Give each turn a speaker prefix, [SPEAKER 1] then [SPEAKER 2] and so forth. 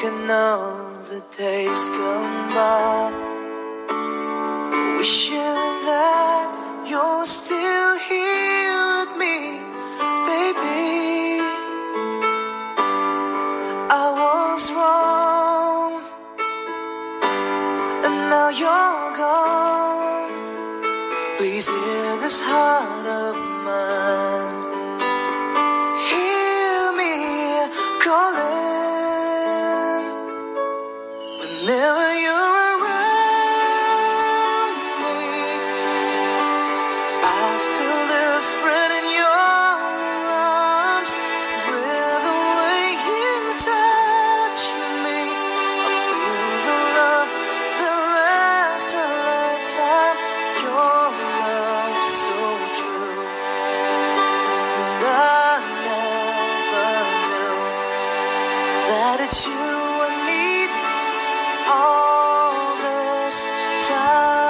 [SPEAKER 1] thinking of the days gone by, wishing that you're still here with me, baby. I was wrong, and now you're gone. Please hear this heart. you I need all this time.